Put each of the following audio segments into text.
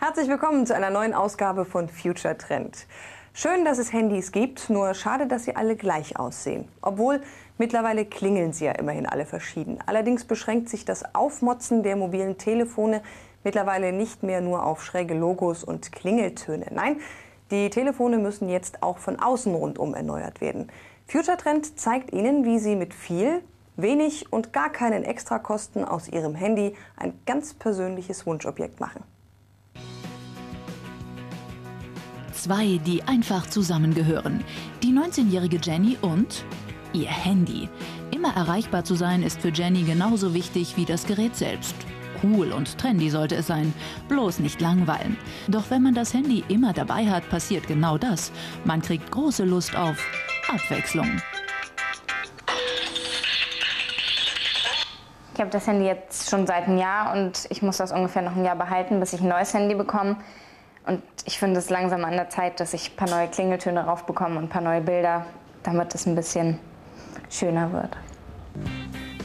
Herzlich willkommen zu einer neuen Ausgabe von Future Trend. Schön, dass es Handys gibt, nur schade, dass sie alle gleich aussehen. Obwohl mittlerweile klingeln sie ja immerhin alle verschieden. Allerdings beschränkt sich das Aufmotzen der mobilen Telefone mittlerweile nicht mehr nur auf schräge Logos und Klingeltöne. Nein, die Telefone müssen jetzt auch von außen rundum erneuert werden. Future Trend zeigt Ihnen, wie Sie mit viel, wenig und gar keinen Extrakosten aus Ihrem Handy ein ganz persönliches Wunschobjekt machen. Zwei, die einfach zusammengehören. Die 19-jährige Jenny und ihr Handy. Immer erreichbar zu sein ist für Jenny genauso wichtig wie das Gerät selbst. Cool und trendy sollte es sein, bloß nicht langweilen. Doch wenn man das Handy immer dabei hat, passiert genau das. Man kriegt große Lust auf Abwechslung. Ich habe das Handy jetzt schon seit einem Jahr und ich muss das ungefähr noch ein Jahr behalten, bis ich ein neues Handy bekomme. Und ich finde es langsam an der Zeit, dass ich ein paar neue Klingeltöne raufbekomme und ein paar neue Bilder, damit es ein bisschen schöner wird.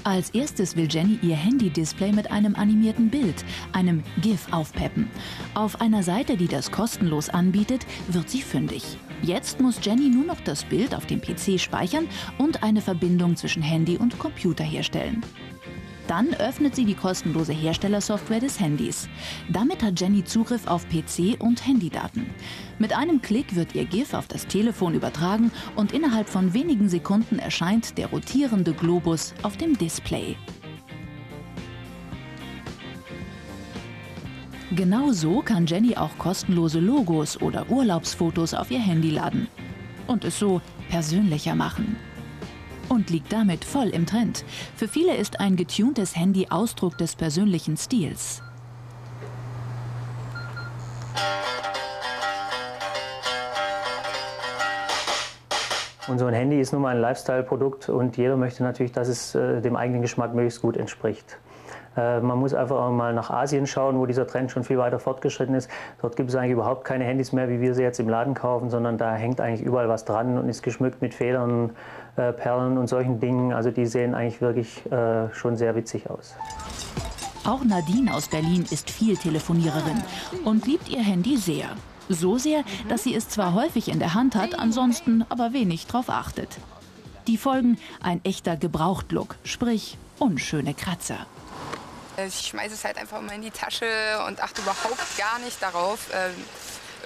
Als erstes will Jenny ihr Handy-Display mit einem animierten Bild, einem GIF, aufpeppen. Auf einer Seite, die das kostenlos anbietet, wird sie fündig. Jetzt muss Jenny nur noch das Bild auf dem PC speichern und eine Verbindung zwischen Handy und Computer herstellen. Dann öffnet sie die kostenlose Herstellersoftware des Handys. Damit hat Jenny Zugriff auf PC und Handydaten. Mit einem Klick wird ihr GIF auf das Telefon übertragen und innerhalb von wenigen Sekunden erscheint der rotierende Globus auf dem Display. Genau so kann Jenny auch kostenlose Logos oder Urlaubsfotos auf ihr Handy laden und es so persönlicher machen und liegt damit voll im Trend. Für viele ist ein getuntes Handy Ausdruck des persönlichen Stils. Und so ein Handy ist nun mal ein Lifestyle-Produkt und jeder möchte natürlich, dass es äh, dem eigenen Geschmack möglichst gut entspricht. Äh, man muss einfach auch mal nach Asien schauen, wo dieser Trend schon viel weiter fortgeschritten ist. Dort gibt es eigentlich überhaupt keine Handys mehr, wie wir sie jetzt im Laden kaufen, sondern da hängt eigentlich überall was dran und ist geschmückt mit Federn, äh, Perlen und solchen Dingen. Also die sehen eigentlich wirklich äh, schon sehr witzig aus. Auch Nadine aus Berlin ist viel Telefoniererin und liebt ihr Handy sehr. So sehr, dass sie es zwar häufig in der Hand hat, ansonsten aber wenig drauf achtet. Die Folgen ein echter Gebrauchtlook, sprich unschöne Kratzer. Ich schmeiße es halt einfach immer in die Tasche und achte überhaupt gar nicht darauf, ähm,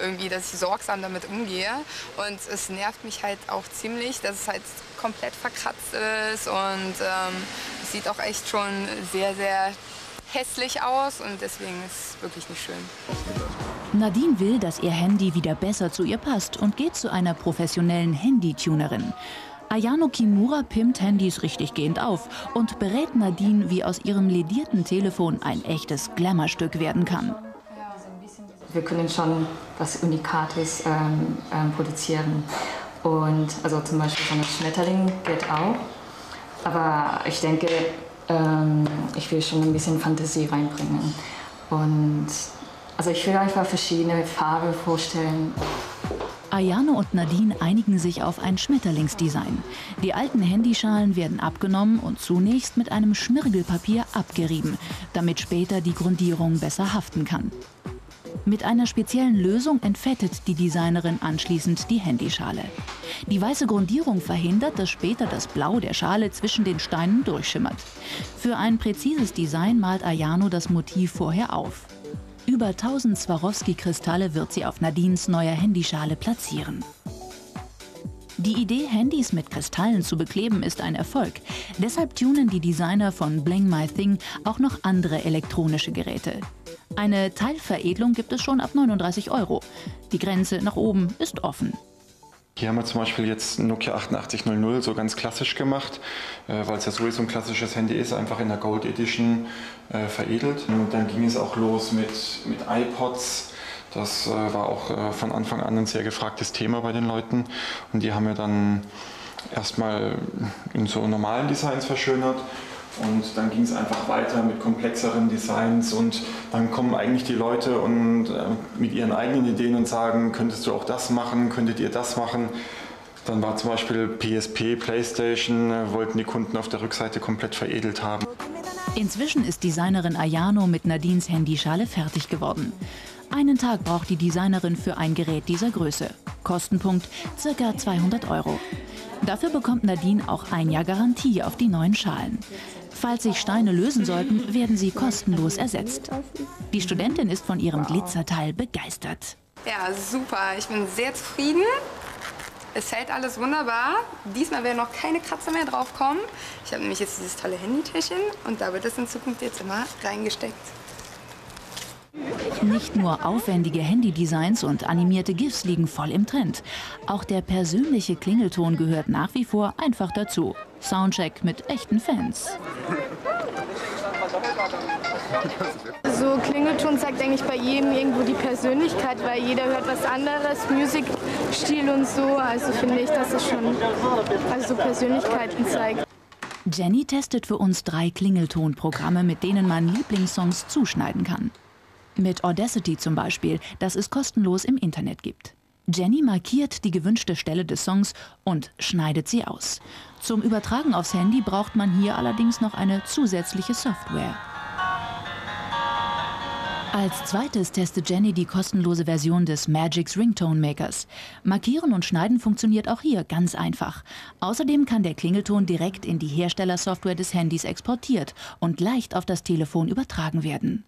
irgendwie, dass ich sorgsam damit umgehe. Und es nervt mich halt auch ziemlich, dass es halt komplett verkratzt ist und ähm, es sieht auch echt schon sehr, sehr hässlich aus und deswegen ist es wirklich nicht schön. Nadine will, dass ihr Handy wieder besser zu ihr passt und geht zu einer professionellen Handytunerin. Ayano Kimura pimmt Handys richtiggehend auf und berät Nadine, wie aus ihrem ledierten Telefon ein echtes Glamourstück werden kann. Wir können schon was Unikates ähm, ähm, produzieren. Und also zum Beispiel so ein Schmetterling geht auch. Aber ich denke, ähm, ich will schon ein bisschen Fantasie reinbringen. Und also ich will einfach verschiedene Farben vorstellen. Ayano und Nadine einigen sich auf ein Schmetterlingsdesign. Die alten Handyschalen werden abgenommen und zunächst mit einem Schmirgelpapier abgerieben, damit später die Grundierung besser haften kann. Mit einer speziellen Lösung entfettet die Designerin anschließend die Handyschale. Die weiße Grundierung verhindert, dass später das Blau der Schale zwischen den Steinen durchschimmert. Für ein präzises Design malt Ayano das Motiv vorher auf. Über 1000 Swarovski-Kristalle wird sie auf Nadines neuer Handyschale platzieren. Die Idee, Handys mit Kristallen zu bekleben, ist ein Erfolg. Deshalb tunen die Designer von Bling My Thing auch noch andere elektronische Geräte. Eine Teilveredelung gibt es schon ab 39 Euro. Die Grenze nach oben ist offen. Hier haben wir zum Beispiel jetzt Nokia 8800 so ganz klassisch gemacht, äh, weil es ja sowieso ein klassisches Handy ist, einfach in der Gold Edition äh, veredelt. Und dann ging es auch los mit, mit iPods. Das äh, war auch von Anfang an ein sehr gefragtes Thema bei den Leuten. Und die haben wir dann erstmal in so normalen Designs verschönert und dann ging es einfach weiter mit komplexeren Designs und dann kommen eigentlich die Leute und äh, mit ihren eigenen Ideen und sagen, könntest du auch das machen, könntet ihr das machen. Dann war zum Beispiel PSP, PlayStation, äh, wollten die Kunden auf der Rückseite komplett veredelt haben. Inzwischen ist Designerin Ayano mit Nadines Handyschale fertig geworden. Einen Tag braucht die Designerin für ein Gerät dieser Größe. Kostenpunkt ca. 200 Euro. Dafür bekommt Nadine auch ein Jahr Garantie auf die neuen Schalen. Falls sich Steine lösen sollten, werden sie kostenlos ersetzt. Die Studentin ist von ihrem Glitzerteil begeistert. Ja, super. Ich bin sehr zufrieden. Es hält alles wunderbar. Diesmal werden noch keine Kratzer mehr drauf kommen. Ich habe nämlich jetzt dieses tolle Handytäschchen und da wird es in Zukunft jetzt immer reingesteckt. Nicht nur aufwendige Handydesigns und animierte GIFs liegen voll im Trend. Auch der persönliche Klingelton gehört nach wie vor einfach dazu. Soundcheck mit echten Fans. So Klingelton zeigt eigentlich bei jedem irgendwo die Persönlichkeit, weil jeder hört was anderes, Musikstil und so. Also finde ich, dass es schon also so Persönlichkeiten zeigt. Jenny testet für uns drei Klingeltonprogramme, mit denen man Lieblingssongs zuschneiden kann. Mit Audacity zum Beispiel, das es kostenlos im Internet gibt. Jenny markiert die gewünschte Stelle des Songs und schneidet sie aus. Zum Übertragen aufs Handy braucht man hier allerdings noch eine zusätzliche Software. Als zweites testet Jenny die kostenlose Version des Magix Ringtone Makers. Markieren und Schneiden funktioniert auch hier ganz einfach. Außerdem kann der Klingelton direkt in die Herstellersoftware des Handys exportiert und leicht auf das Telefon übertragen werden.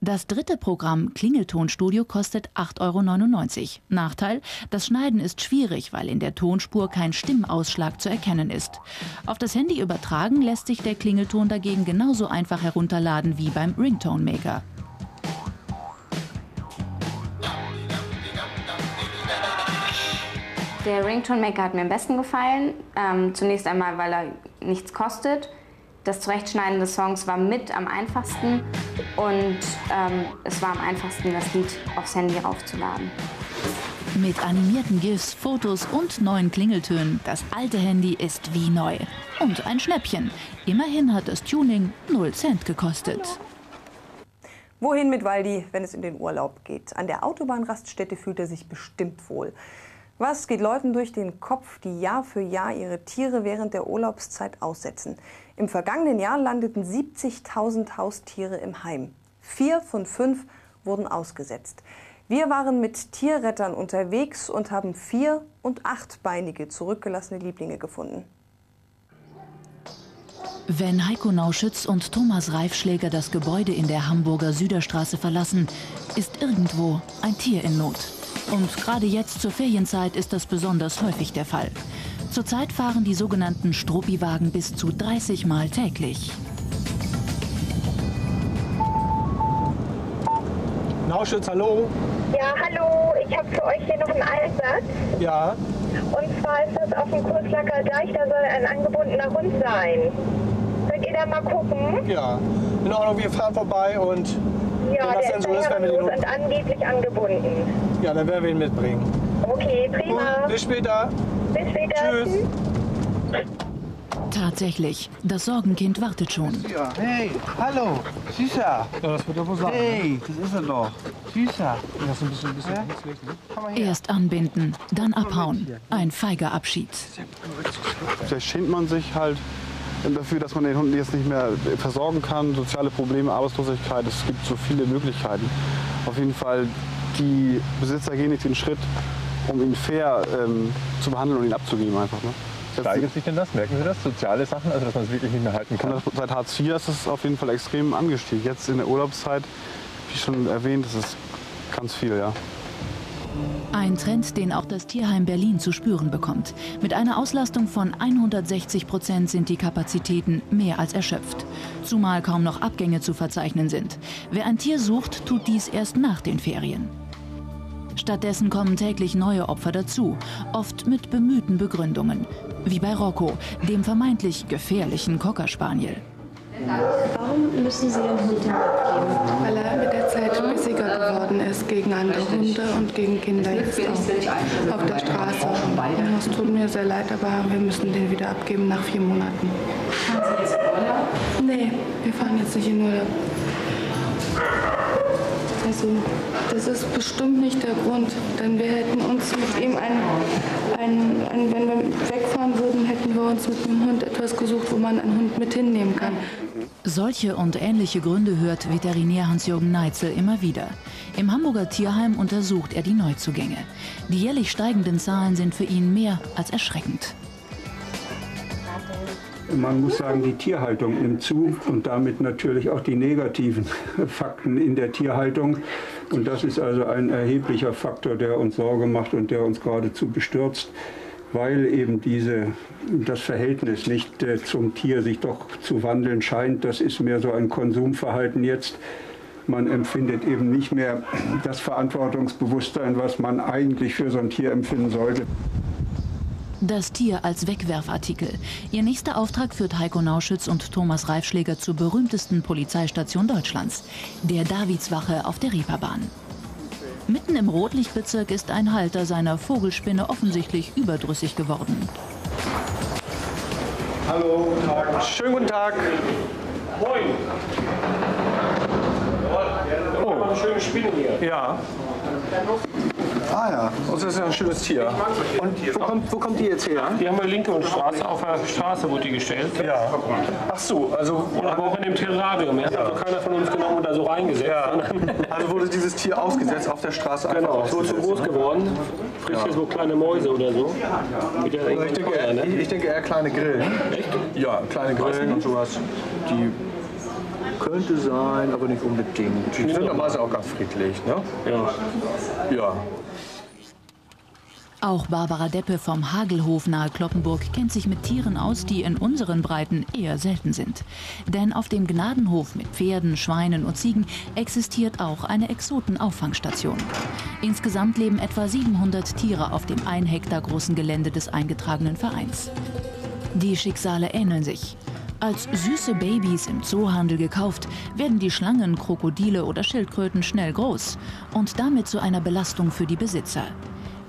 Das dritte Programm Klingeltonstudio kostet 8,99 Euro. Nachteil, das Schneiden ist schwierig, weil in der Tonspur kein Stimmausschlag zu erkennen ist. Auf das Handy übertragen lässt sich der Klingelton dagegen genauso einfach herunterladen wie beim Ringtone Maker. Der Ringtone Maker hat mir am besten gefallen. Ähm, zunächst einmal, weil er nichts kostet. Das Zurechtschneiden des Songs war mit am einfachsten und ähm, es war am einfachsten, das Lied aufs Handy raufzuladen. Mit animierten GIFs, Fotos und neuen Klingeltönen, das alte Handy ist wie neu. Und ein Schnäppchen. Immerhin hat das Tuning 0 Cent gekostet. Wohin mit Waldi, wenn es in den Urlaub geht? An der Autobahnraststätte fühlt er sich bestimmt wohl. Was geht Leuten durch den Kopf, die Jahr für Jahr ihre Tiere während der Urlaubszeit aussetzen? Im vergangenen Jahr landeten 70.000 Haustiere im Heim. Vier von fünf wurden ausgesetzt. Wir waren mit Tierrettern unterwegs und haben vier- und achtbeinige zurückgelassene Lieblinge gefunden. Wenn Heiko Nauschütz und Thomas Reifschläger das Gebäude in der Hamburger Süderstraße verlassen, ist irgendwo ein Tier in Not. Und gerade jetzt zur Ferienzeit ist das besonders häufig der Fall. Zurzeit fahren die sogenannten Struppi-Wagen bis zu 30 Mal täglich. Nauschütz, hallo? Ja, hallo, ich habe für euch hier noch einen Einsatz. Ja. Und zwar ist das auf dem Kurslacker Deich, da soll ein angebundener Hund sein. Könnt ihr da mal gucken? Ja. In Ordnung, wir fahren vorbei und ja, wenn das denn so ist, werden wir den und angeblich angebunden. Ja, dann werden wir ihn mitbringen. Okay, prima. Gut, bis später. Bis später. Tschüss. Tatsächlich, das Sorgenkind wartet schon. Ja, hey, hallo, Süßer. Ja, das wird er wohl sagen. Hey, das ist er doch. Süßer. Das ist ein bisschen, ein bisschen ja? ne? Erst anbinden, dann abhauen. Ein feiger Abschied. Vielleicht schämt man sich halt dafür, dass man den Hund jetzt nicht mehr versorgen kann. Soziale Probleme, Arbeitslosigkeit, es gibt so viele Möglichkeiten. Auf jeden Fall, die Besitzer gehen nicht den Schritt, um ihn fair ähm, zu behandeln und ihn abzugeben einfach. Ne? Steigert sich denn das? Merken Sie das? Soziale Sachen, also dass man es wirklich nicht mehr halten kann? Seit Hartz IV ist es auf jeden Fall extrem angestiegen. Jetzt in der Urlaubszeit, wie schon erwähnt, ist es ganz viel, ja. Ein Trend, den auch das Tierheim Berlin zu spüren bekommt. Mit einer Auslastung von 160 Prozent sind die Kapazitäten mehr als erschöpft. Zumal kaum noch Abgänge zu verzeichnen sind. Wer ein Tier sucht, tut dies erst nach den Ferien. Stattdessen kommen täglich neue Opfer dazu, oft mit bemühten Begründungen. Wie bei Rocco, dem vermeintlich gefährlichen Cocker Spaniel. Warum müssen Sie den Hund abgeben? Weil er mit der Zeit bissiger geworden ist gegen andere Hunde und gegen Kinder jetzt auch auf der Straße. Und es tut mir sehr leid, aber wir müssen den wieder abgeben nach vier Monaten. Fahren Sie jetzt Urlaub? Nee, wir fahren jetzt nicht in Urlaub. Also, das ist bestimmt nicht der Grund, denn wir hätten uns mit ihm ein, ein, ein, wenn wir wegfahren würden, hätten wir uns mit dem Hund etwas gesucht, wo man einen Hund mit hinnehmen kann. Solche und ähnliche Gründe hört Veterinär Hans-Jürgen Neitzel immer wieder. Im Hamburger Tierheim untersucht er die Neuzugänge. Die jährlich steigenden Zahlen sind für ihn mehr als erschreckend. Man muss sagen, die Tierhaltung nimmt zu und damit natürlich auch die negativen Fakten in der Tierhaltung. Und das ist also ein erheblicher Faktor, der uns Sorge macht und der uns geradezu bestürzt weil eben diese, das Verhältnis nicht äh, zum Tier sich doch zu wandeln scheint. Das ist mehr so ein Konsumverhalten jetzt. Man empfindet eben nicht mehr das Verantwortungsbewusstsein, was man eigentlich für so ein Tier empfinden sollte. Das Tier als Wegwerfartikel. Ihr nächster Auftrag führt Heiko Nauschütz und Thomas Reifschläger zur berühmtesten Polizeistation Deutschlands, der Davidswache auf der Reeperbahn. Mitten im Rotlichtbezirk ist ein Halter seiner Vogelspinne offensichtlich überdrüssig geworden. Hallo, guten Tag. Schönen guten Tag. Moin. Oh, eine schöne Spinne hier. Ja. Ah ja, das ist ja ein schönes Tier. Und wo kommt, wo kommt die jetzt her? Die haben wir linke und Straße, auf der Straße wurde die gestellt. Ja. Ach so, also... Aber auch in dem Terrarium. Er hat also keiner von uns genommen und da so reingesetzt. Ja. Also wurde dieses Tier ausgesetzt auf der Straße Genau, so zu groß geworden. Frisst hier so kleine Mäuse oder so. ich, denke, eher, ne? ich, denke eher kleine Grillen. Echt? Ja, kleine Grillen und sowas. Die könnte sein, aber nicht unbedingt. Die sind normalerweise auch ganz friedlich, ne? Ja. Ja. Auch Barbara Deppe vom Hagelhof nahe Kloppenburg kennt sich mit Tieren aus, die in unseren Breiten eher selten sind. Denn auf dem Gnadenhof mit Pferden, Schweinen und Ziegen existiert auch eine Exotenauffangstation. Insgesamt leben etwa 700 Tiere auf dem ein Hektar großen Gelände des eingetragenen Vereins. Die Schicksale ähneln sich. Als süße Babys im Zoohandel gekauft, werden die Schlangen, Krokodile oder Schildkröten schnell groß und damit zu einer Belastung für die Besitzer.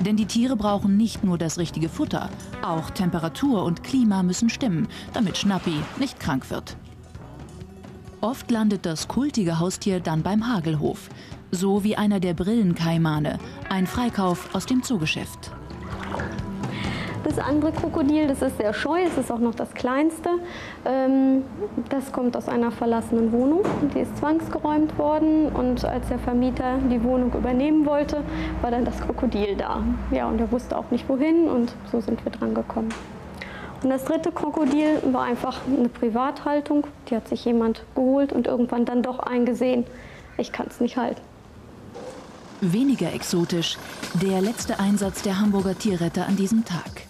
Denn die Tiere brauchen nicht nur das richtige Futter, auch Temperatur und Klima müssen stimmen, damit Schnappi nicht krank wird. Oft landet das kultige Haustier dann beim Hagelhof, so wie einer der Brillenkaimane, ein Freikauf aus dem Zoogeschäft. Das andere Krokodil, das ist sehr scheu, es ist auch noch das kleinste. Ähm, das kommt aus einer verlassenen Wohnung. Die ist zwangsgeräumt worden und als der Vermieter die Wohnung übernehmen wollte, war dann das Krokodil da. Ja, und er wusste auch nicht wohin und so sind wir dran gekommen. Und das dritte Krokodil war einfach eine Privathaltung. Die hat sich jemand geholt und irgendwann dann doch eingesehen, ich kann es nicht halten. Weniger exotisch, der letzte Einsatz der Hamburger Tierretter an diesem Tag.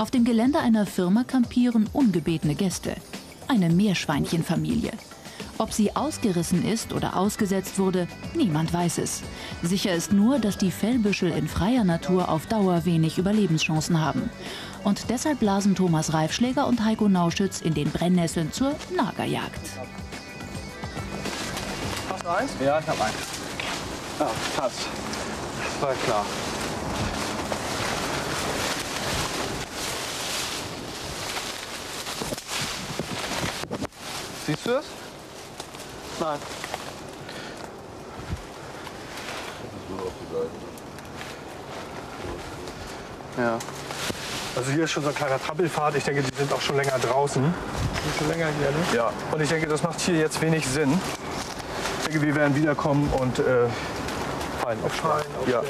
Auf dem Gelände einer Firma kampieren ungebetene Gäste. Eine Meerschweinchenfamilie. Ob sie ausgerissen ist oder ausgesetzt wurde, niemand weiß es. Sicher ist nur, dass die Fellbüschel in freier Natur auf Dauer wenig Überlebenschancen haben. Und deshalb blasen Thomas Reifschläger und Heiko Nauschütz in den Brennnesseln zur Nagerjagd. Hast du eins? Ja, ich hab eins. Ah, passt. Das war klar. Siehst du das? Nein. Ja. Also hier ist schon so ein kleiner Trampelpfad. Ich denke, die sind auch schon länger draußen. Sind schon länger hier, ne? Ja. Und ich denke, das macht hier jetzt wenig Sinn. Ich denke, wir werden wiederkommen und äh, Fallen aufschlagen. Ja.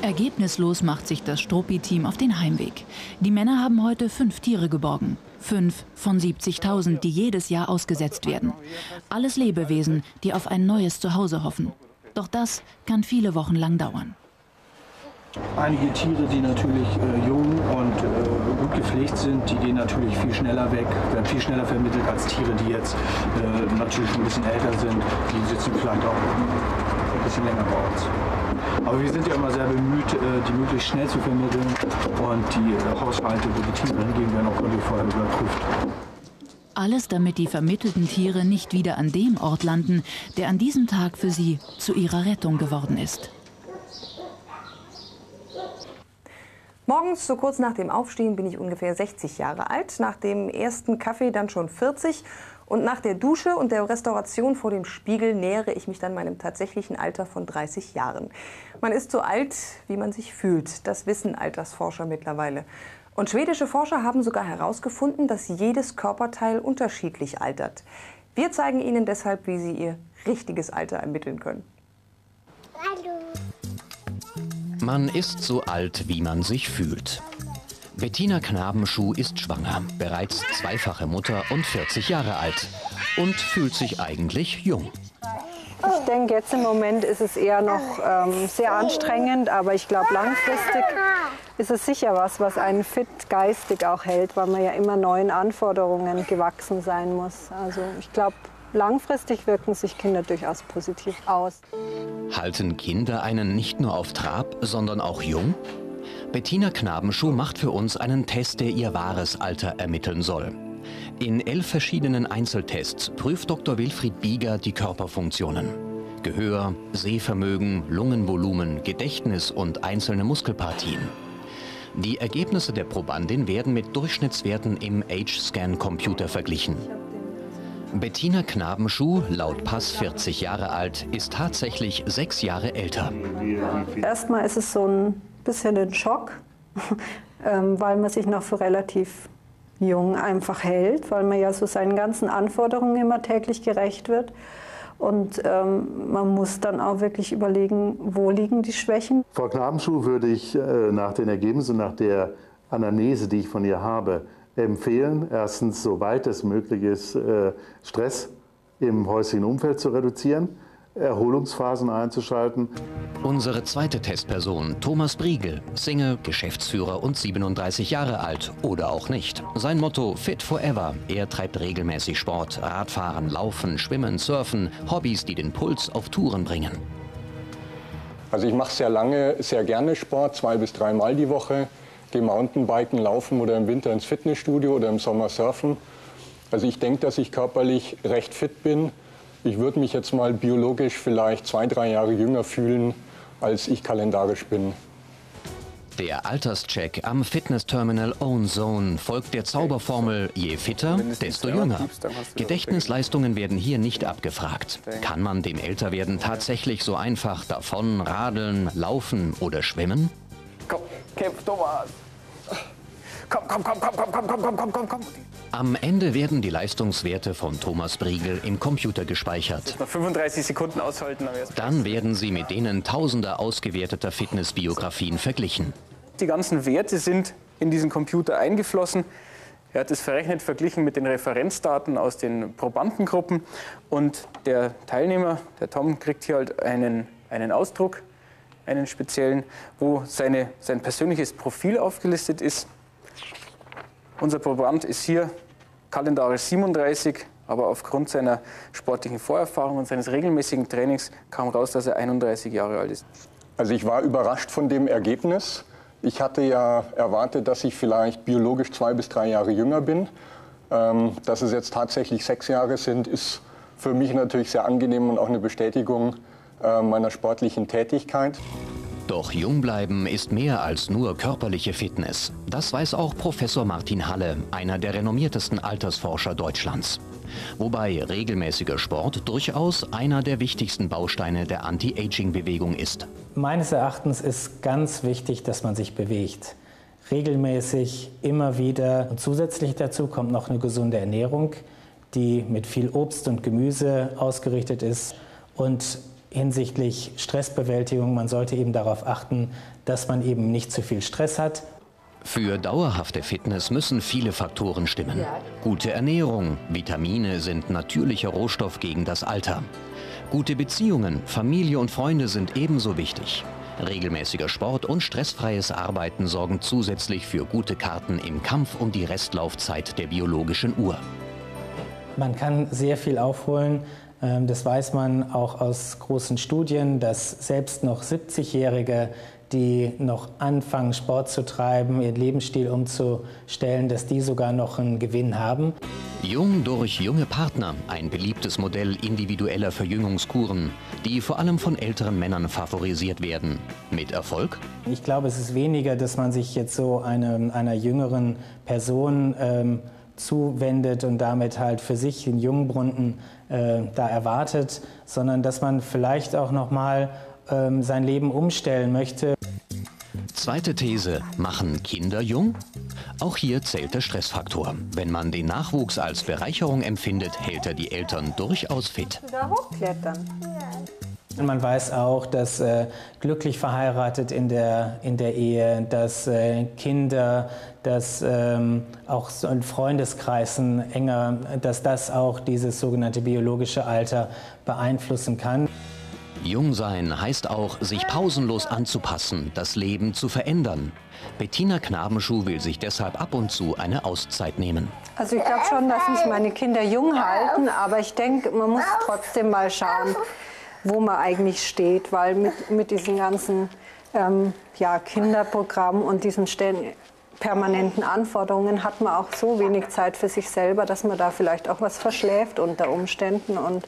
Ergebnislos macht sich das Struppi-Team auf den Heimweg. Die Männer haben heute fünf Tiere geborgen. Fünf von 70.000, die jedes Jahr ausgesetzt werden. Alles Lebewesen, die auf ein neues Zuhause hoffen. Doch das kann viele Wochen lang dauern. Einige Tiere, die natürlich äh, jung und äh, gut gepflegt sind, die gehen natürlich viel schneller weg, werden viel schneller vermittelt als Tiere, die jetzt äh, natürlich ein bisschen älter sind. Die sitzen vielleicht auch ein bisschen länger bei uns. Aber wir sind ja immer sehr bemüht, äh, die möglichst schnell zu vermitteln und die äh, Haushalte, wo die Tiere hingehen, werden auch wirklich vorher überprüft. Alles, damit die vermittelten Tiere nicht wieder an dem Ort landen, der an diesem Tag für sie zu ihrer Rettung geworden ist. Morgens, so kurz nach dem Aufstehen, bin ich ungefähr 60 Jahre alt. Nach dem ersten Kaffee dann schon 40 und nach der Dusche und der Restauration vor dem Spiegel nähere ich mich dann meinem tatsächlichen Alter von 30 Jahren. Man ist so alt, wie man sich fühlt. Das wissen Altersforscher mittlerweile. Und schwedische Forscher haben sogar herausgefunden, dass jedes Körperteil unterschiedlich altert. Wir zeigen Ihnen deshalb, wie Sie Ihr richtiges Alter ermitteln können. Man ist so alt, wie man sich fühlt. Bettina Knabenschuh ist schwanger, bereits zweifache Mutter und 40 Jahre alt und fühlt sich eigentlich jung. Ich denke, jetzt im Moment ist es eher noch ähm, sehr anstrengend, aber ich glaube, langfristig ist es sicher was, was einen fit geistig auch hält, weil man ja immer neuen Anforderungen gewachsen sein muss. Also ich glaube, langfristig wirken sich Kinder durchaus positiv aus. Halten Kinder einen nicht nur auf Trab, sondern auch jung? Bettina Knabenschuh macht für uns einen Test, der ihr wahres Alter ermitteln soll. In elf verschiedenen Einzeltests prüft Dr. Wilfried Bieger die Körperfunktionen. Gehör, Sehvermögen, Lungenvolumen, Gedächtnis und einzelne Muskelpartien. Die Ergebnisse der Probandin werden mit Durchschnittswerten im Age-Scan-Computer verglichen. Bettina Knabenschuh, laut Pass 40 Jahre alt, ist tatsächlich sechs Jahre älter. Erstmal ist es so ein bisschen ein Schock, ähm, weil man sich noch für relativ jung einfach hält, weil man ja so seinen ganzen Anforderungen immer täglich gerecht wird. Und ähm, man muss dann auch wirklich überlegen, wo liegen die Schwächen. Frau Knabenschuh würde ich äh, nach den Ergebnissen, nach der Anamnese, die ich von ihr habe, empfehlen, erstens, soweit es möglich ist, äh, Stress im häuslichen Umfeld zu reduzieren. Erholungsphasen einzuschalten. Unsere zweite Testperson, Thomas Briegel, Single, Geschäftsführer und 37 Jahre alt oder auch nicht. Sein Motto Fit Forever. Er treibt regelmäßig Sport, Radfahren, Laufen, Schwimmen, Surfen, Hobbys, die den Puls auf Touren bringen. Also ich mache sehr lange, sehr gerne Sport, zwei bis dreimal die Woche. Gehe Mountainbiken, laufen oder im Winter ins Fitnessstudio oder im Sommer surfen. Also ich denke, dass ich körperlich recht fit bin. Ich würde mich jetzt mal biologisch vielleicht zwei, drei Jahre jünger fühlen, als ich kalendarisch bin. Der Alterscheck am Fitnessterminal Own Zone folgt der Zauberformel, je fitter, desto jünger. Gedächtnisleistungen werden hier nicht abgefragt. Kann man dem Älterwerden tatsächlich so einfach davon radeln, laufen oder schwimmen? Komm, kämpf, Thomas. Komm, komm, komm, komm, komm, komm, komm, komm, komm, komm. Am Ende werden die Leistungswerte von Thomas Briegel im Computer gespeichert. Noch 35 Sekunden aushalten. Dann werden sie mit denen tausender ausgewerteter Fitnessbiografien verglichen. Die ganzen Werte sind in diesen Computer eingeflossen. Er hat es verrechnet, verglichen mit den Referenzdaten aus den Probandengruppen. Und der Teilnehmer, der Tom, kriegt hier halt einen, einen Ausdruck, einen speziellen, wo seine, sein persönliches Profil aufgelistet ist. Unser Proband ist hier kalendarisch 37, aber aufgrund seiner sportlichen Vorerfahrung und seines regelmäßigen Trainings kam raus, dass er 31 Jahre alt ist. Also ich war überrascht von dem Ergebnis. Ich hatte ja erwartet, dass ich vielleicht biologisch zwei bis drei Jahre jünger bin. Ähm, dass es jetzt tatsächlich sechs Jahre sind, ist für mich natürlich sehr angenehm und auch eine Bestätigung äh, meiner sportlichen Tätigkeit. Doch jung bleiben ist mehr als nur körperliche Fitness. Das weiß auch Professor Martin Halle, einer der renommiertesten Altersforscher Deutschlands. Wobei regelmäßiger Sport durchaus einer der wichtigsten Bausteine der Anti-Aging-Bewegung ist. Meines Erachtens ist ganz wichtig, dass man sich bewegt. Regelmäßig, immer wieder. Und zusätzlich dazu kommt noch eine gesunde Ernährung, die mit viel Obst und Gemüse ausgerichtet ist. Und hinsichtlich Stressbewältigung. Man sollte eben darauf achten, dass man eben nicht zu viel Stress hat. Für dauerhafte Fitness müssen viele Faktoren stimmen. Gute Ernährung, Vitamine sind natürlicher Rohstoff gegen das Alter. Gute Beziehungen, Familie und Freunde sind ebenso wichtig. Regelmäßiger Sport und stressfreies Arbeiten sorgen zusätzlich für gute Karten im Kampf um die Restlaufzeit der biologischen Uhr. Man kann sehr viel aufholen, das weiß man auch aus großen Studien, dass selbst noch 70-Jährige, die noch anfangen, Sport zu treiben, ihren Lebensstil umzustellen, dass die sogar noch einen Gewinn haben. Jung durch junge Partner, ein beliebtes Modell individueller Verjüngungskuren, die vor allem von älteren Männern favorisiert werden. Mit Erfolg? Ich glaube, es ist weniger, dass man sich jetzt so eine, einer jüngeren Person ähm, zuwendet und damit halt für sich den Jungbrunnen äh, da erwartet, sondern dass man vielleicht auch noch mal ähm, sein Leben umstellen möchte. Zweite These, machen Kinder jung? Auch hier zählt der Stressfaktor. Wenn man den Nachwuchs als Bereicherung empfindet, hält er die Eltern durchaus fit. Da hochklettern. Man weiß auch, dass äh, glücklich verheiratet in der, in der Ehe, dass äh, Kinder, dass ähm, auch so in Freundeskreisen enger, dass das auch dieses sogenannte biologische Alter beeinflussen kann. Jung sein heißt auch, sich pausenlos anzupassen, das Leben zu verändern. Bettina Knabenschuh will sich deshalb ab und zu eine Auszeit nehmen. Also ich glaube schon, dass mich meine Kinder jung halten, aber ich denke, man muss trotzdem mal schauen, wo man eigentlich steht, weil mit, mit diesen ganzen ähm, ja, Kinderprogrammen und diesen permanenten Anforderungen hat man auch so wenig Zeit für sich selber, dass man da vielleicht auch was verschläft unter Umständen und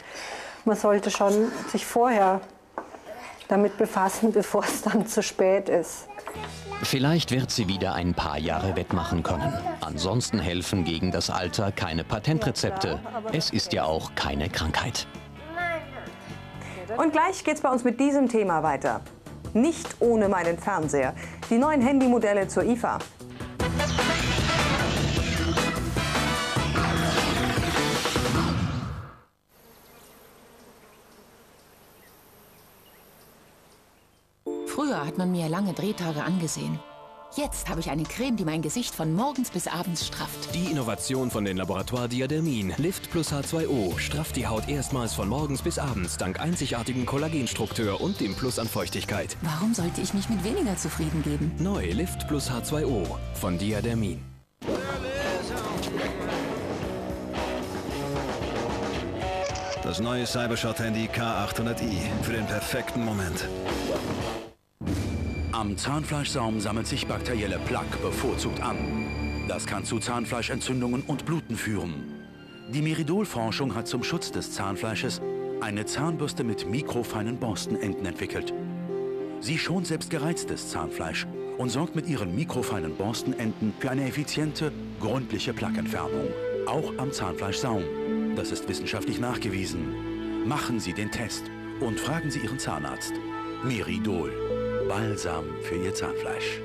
man sollte schon sich vorher damit befassen, bevor es dann zu spät ist. Vielleicht wird sie wieder ein paar Jahre wettmachen können. Ansonsten helfen gegen das Alter keine Patentrezepte. Es ist ja auch keine Krankheit. Und gleich geht's bei uns mit diesem Thema weiter. Nicht ohne meinen Fernseher. Die neuen Handymodelle zur IFA. Früher hat man mir lange Drehtage angesehen. Jetzt habe ich eine Creme, die mein Gesicht von morgens bis abends strafft. Die Innovation von den Laboratoire Diadermin, Lift plus H2O, strafft die Haut erstmals von morgens bis abends dank einzigartigen Kollagenstruktur und dem Plus an Feuchtigkeit. Warum sollte ich mich mit weniger zufrieden geben? Neu Lift plus H2O von Diadermin. Das neue Cybershot-Handy K800i für den perfekten Moment. Am Zahnfleischsaum sammelt sich bakterielle Plaque bevorzugt an. Das kann zu Zahnfleischentzündungen und Bluten führen. Die Meridol-Forschung hat zum Schutz des Zahnfleisches eine Zahnbürste mit mikrofeinen Borstenenden entwickelt. Sie schont selbst gereiztes Zahnfleisch und sorgt mit ihren mikrofeinen Borstenenden für eine effiziente, gründliche Plaqueentfernung. Auch am Zahnfleischsaum. Das ist wissenschaftlich nachgewiesen. Machen Sie den Test und fragen Sie Ihren Zahnarzt. Meridol. Balsam für Ihr Zahnfleisch.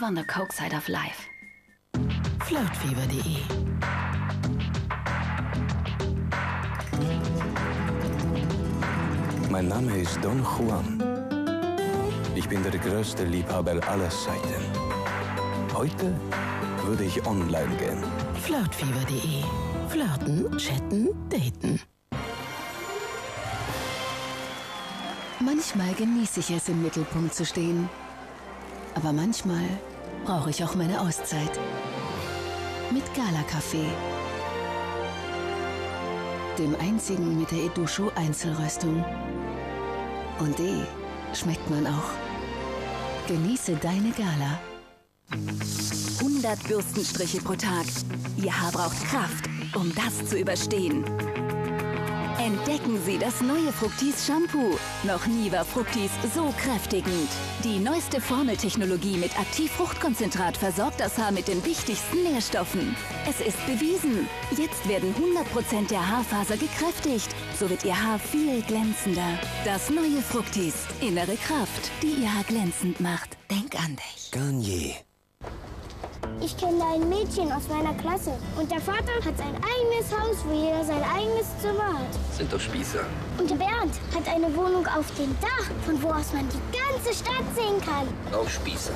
Live on the Coke side of life. Flirtfieber.de Mein Name ist Don Juan. Ich bin der größte Liebhaber aller Zeiten. Heute würde ich online gehen. Flirtfieber.de Flirten, chatten, daten. Manchmal genieße ich es, im Mittelpunkt zu stehen. Aber manchmal brauche ich auch meine Auszeit. Mit Gala Kaffee. Dem einzigen mit der Edusho Einzelröstung. Und die schmeckt man auch. Genieße deine Gala. 100 Bürstenstriche pro Tag. Ihr Haar braucht Kraft, um das zu überstehen. Entdecken Sie das neue Fructis Shampoo. Noch nie war Fructis so kräftigend. Die neueste Formeltechnologie mit Aktivfruchtkonzentrat versorgt das Haar mit den wichtigsten Nährstoffen. Es ist bewiesen. Jetzt werden 100% der Haarfaser gekräftigt. So wird Ihr Haar viel glänzender. Das neue Fructis. Innere Kraft, die Ihr Haar glänzend macht. Denk an dich. Garnier. Ich kenne ein Mädchen aus meiner Klasse. Und der Vater hat sein eigenes Haus, wo jeder sein eigenes Zimmer hat. Sind doch Spießer. Und der Bernd hat eine Wohnung auf dem Dach, von wo aus man die ganze Stadt sehen kann. Auch Spießer.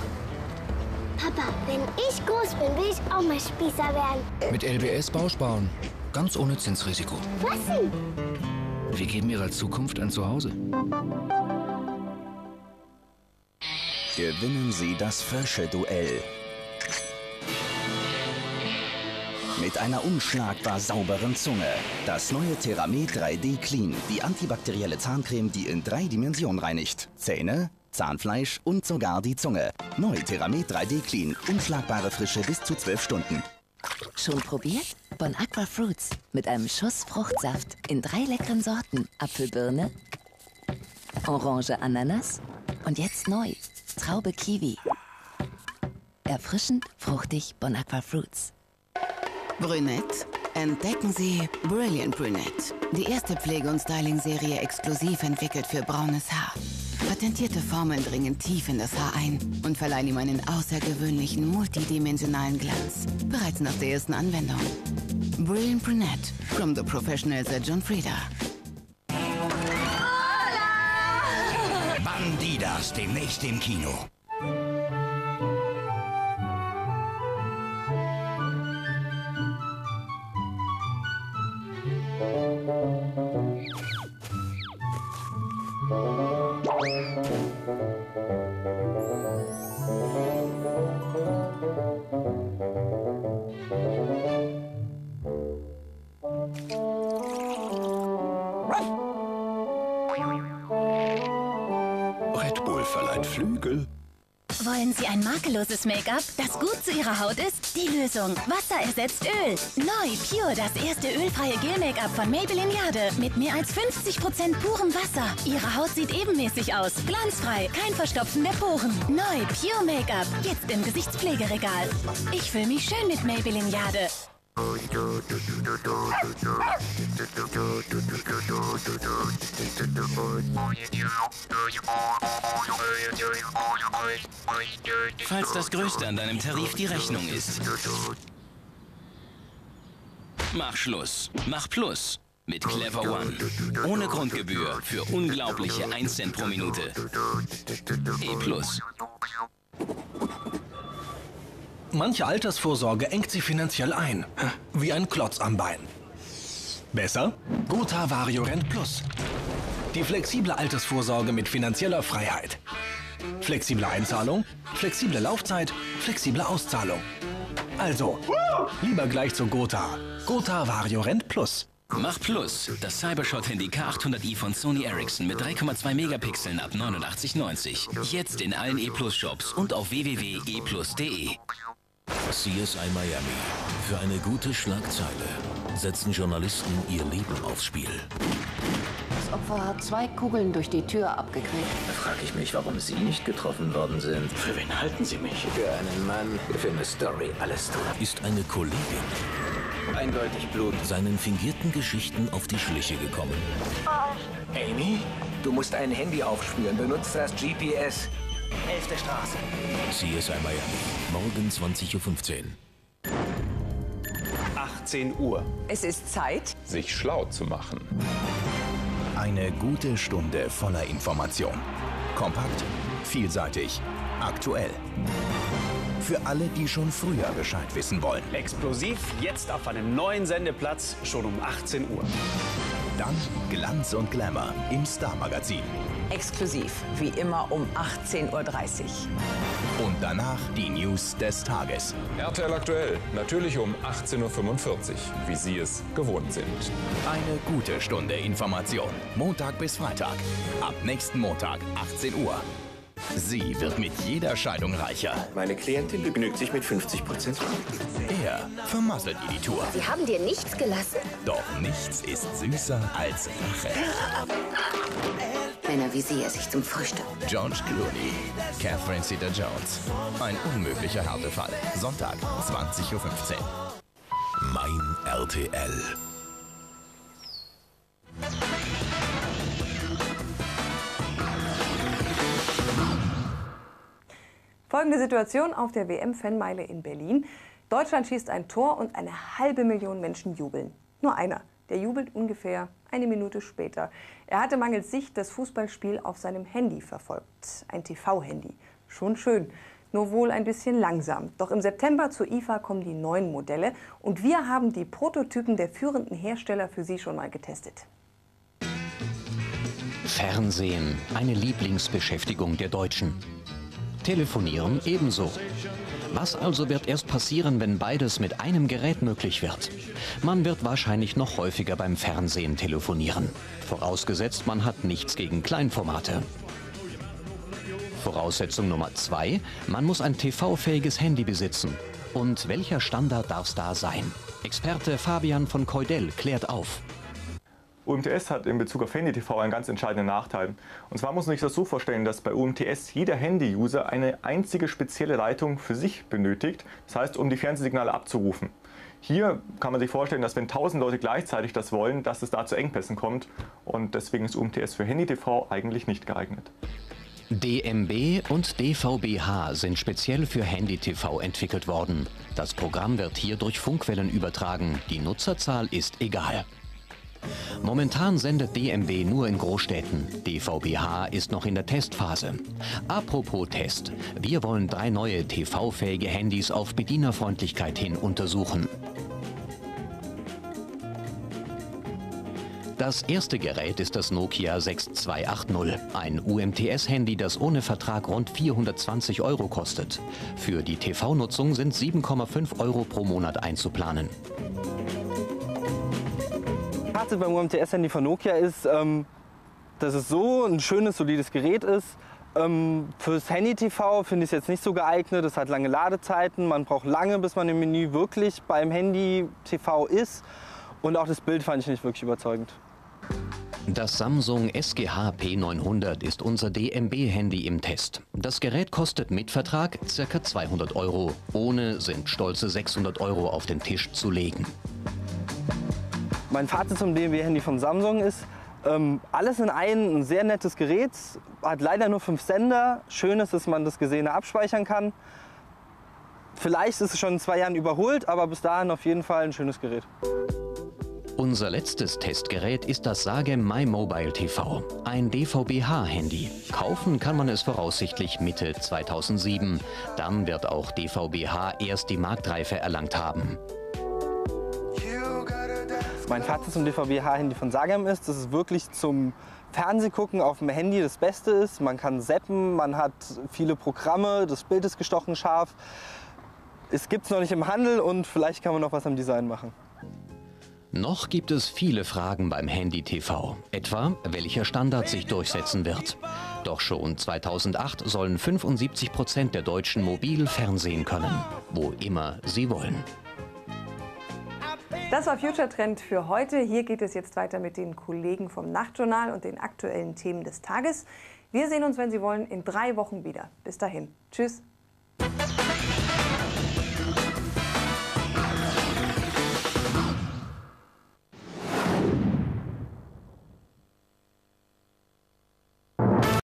Papa, wenn ich groß bin, will ich auch mal Spießer werden. Mit LBS Bausparen. Ganz ohne Zinsrisiko. Was denn? Wir geben Ihrer Zukunft ein Zuhause. Gewinnen Sie das Frösche-Duell. Mit einer unschlagbar sauberen Zunge. Das neue Theramet 3D Clean. Die antibakterielle Zahncreme, die in drei Dimensionen reinigt. Zähne, Zahnfleisch und sogar die Zunge. Neu Theramet 3D Clean. Unschlagbare Frische bis zu zwölf Stunden. Schon probiert? Bon Aqua Fruits mit einem Schuss Fruchtsaft in drei leckeren Sorten. Apfelbirne, Orange Ananas und jetzt neu Traube Kiwi. Erfrischend, fruchtig Bon Aqua Fruits. Brünett. Entdecken Sie Brilliant Brünett. Die erste Pflege- und Styling-Serie exklusiv entwickelt für braunes Haar. Patentierte Formeln dringen tief in das Haar ein und verleihen ihm einen außergewöhnlichen, multidimensionalen Glanz. Bereits nach der ersten Anwendung. Brilliant Brunette from the Professionals at John Frieda. Bandidas demnächst im Kino. Sie ein makelloses Make-up, das gut zu Ihrer Haut ist? Die Lösung. Wasser ersetzt Öl. Neu Pure, das erste ölfreie Gel-Make-up von Maybelline Jade. Mit mehr als 50% purem Wasser. Ihre Haut sieht ebenmäßig aus. Glanzfrei, kein Verstopfen der Poren. Neu Pure Make-up. Jetzt im Gesichtspflegeregal. Ich fühle mich schön mit Maybelline Jade. Falls das Größte an deinem Tarif die Rechnung ist. Mach Schluss. Mach Plus. Mit Clever One. Ohne Grundgebühr für unglaubliche 1 Cent pro Minute. E Plus. Manche Altersvorsorge engt sie finanziell ein. Wie ein Klotz am Bein. Besser? Gotha Variorent Plus. Die flexible Altersvorsorge mit finanzieller Freiheit. Flexible Einzahlung, flexible Laufzeit, flexible Auszahlung. Also, lieber gleich zu Gotha. Gotha Variorent Plus. Mach Plus. Das Cybershot-Handy K800i von Sony Ericsson mit 3,2 Megapixeln ab 89,90. Jetzt in allen E-Plus-Shops und auf www.eplus.de. CSI Miami. Für eine gute Schlagzeile setzen Journalisten ihr Leben aufs Spiel. Das Opfer hat zwei Kugeln durch die Tür abgekriegt. Da frage ich mich, warum Sie nicht getroffen worden sind. Für wen halten Sie mich? Für einen Mann, der für eine Story alles tut. Ist eine Kollegin Eindeutig Blut. seinen fingierten Geschichten auf die Schliche gekommen. Amy, du musst ein Handy aufspüren. Benutzt das GPS. Elfte Straße. CSI Miami. Morgen 20.15 Uhr. 18 Uhr. Es ist Zeit, sich schlau zu machen. Eine gute Stunde voller Information. Kompakt, vielseitig, aktuell. Für alle, die schon früher Bescheid wissen wollen. Explosiv, jetzt auf einem neuen Sendeplatz, schon um 18 Uhr. Dann Glanz und Glamour im Star-Magazin. Exklusiv, wie immer um 18.30 Uhr. Und danach die News des Tages. RTL aktuell, natürlich um 18.45 Uhr, wie Sie es gewohnt sind. Eine gute Stunde Information. Montag bis Freitag. Ab nächsten Montag, 18 Uhr. Sie wird mit jeder Scheidung reicher. Meine Klientin begnügt sich mit 50 Prozent. Er vermasselt ihr die Tour. Sie haben dir nichts gelassen? Doch nichts ist süßer als Rache. Männer wie Sie esse ich zum Frühstück. George Clooney, Catherine Zeta-Jones. Ein unmöglicher Härtefall. Sonntag, 20.15 Uhr. Mein RTL. Folgende Situation auf der WM-Fanmeile in Berlin. Deutschland schießt ein Tor und eine halbe Million Menschen jubeln. Nur einer. Der jubelt ungefähr eine Minute später. Er hatte mangels Sicht das Fußballspiel auf seinem Handy verfolgt. Ein TV-Handy. Schon schön. Nur wohl ein bisschen langsam. Doch im September zur IFA kommen die neuen Modelle und wir haben die Prototypen der führenden Hersteller für Sie schon mal getestet. Fernsehen, eine Lieblingsbeschäftigung der Deutschen. Telefonieren ebenso. Was also wird erst passieren, wenn beides mit einem Gerät möglich wird? Man wird wahrscheinlich noch häufiger beim Fernsehen telefonieren. Vorausgesetzt, man hat nichts gegen Kleinformate. Voraussetzung Nummer zwei, man muss ein TV-fähiges Handy besitzen. Und welcher Standard darf es da sein? Experte Fabian von Keudel klärt auf. UMTS hat in Bezug auf Handy-TV einen ganz entscheidenden Nachteil. Und zwar muss man sich das so vorstellen, dass bei UMTS jeder Handy-User eine einzige spezielle Leitung für sich benötigt, das heißt, um die Fernsehsignale abzurufen. Hier kann man sich vorstellen, dass wenn 1000 Leute gleichzeitig das wollen, dass es da zu Engpässen kommt. Und deswegen ist UMTS für Handy-TV eigentlich nicht geeignet. DMB und DVB-H sind speziell für Handy-TV entwickelt worden. Das Programm wird hier durch Funkwellen übertragen. Die Nutzerzahl ist egal. Momentan sendet DMB nur in Großstädten. DVB-H ist noch in der Testphase. Apropos Test. Wir wollen drei neue TV-fähige Handys auf Bedienerfreundlichkeit hin untersuchen. Das erste Gerät ist das Nokia 6280, ein UMTS-Handy, das ohne Vertrag rund 420 Euro kostet. Für die TV-Nutzung sind 7,5 Euro pro Monat einzuplanen. Fazit beim UMTS-Handy von Nokia ist, ähm, dass es so ein schönes, solides Gerät ist. Ähm, fürs Handy-TV finde ich es jetzt nicht so geeignet. Es hat lange Ladezeiten. Man braucht lange, bis man im Menü wirklich beim Handy-TV ist. Und auch das Bild fand ich nicht wirklich überzeugend. Das Samsung SGH P900 ist unser DMB-Handy im Test. Das Gerät kostet mit Vertrag ca. 200 Euro. Ohne sind stolze 600 Euro auf den Tisch zu legen. Mein Fazit zum DMB-Handy von Samsung ist, ähm, alles in einem ein sehr nettes Gerät, hat leider nur fünf Sender. Schön ist, dass man das Gesehene abspeichern kann. Vielleicht ist es schon in zwei Jahren überholt, aber bis dahin auf jeden Fall ein schönes Gerät. Unser letztes Testgerät ist das Sage My Mobile TV, ein DVB-H-Handy. Kaufen kann man es voraussichtlich Mitte 2007. Dann wird auch DVB-H erst die Marktreife erlangt haben. Mein Fazit zum DVB-H-Handy von Sagem ist, dass es wirklich zum Fernsehgucken auf dem Handy das Beste ist. Man kann zappen, man hat viele Programme, das Bild ist gestochen scharf. Es gibt es noch nicht im Handel und vielleicht kann man noch was am Design machen. Noch gibt es viele Fragen beim Handy-TV. Etwa, welcher Standard sich durchsetzen wird. Doch schon 2008 sollen 75 Prozent der Deutschen mobil fernsehen können, wo immer sie wollen. Das war Future Trend für heute. Hier geht es jetzt weiter mit den Kollegen vom Nachtjournal und den aktuellen Themen des Tages. Wir sehen uns, wenn Sie wollen, in drei Wochen wieder. Bis dahin. Tschüss.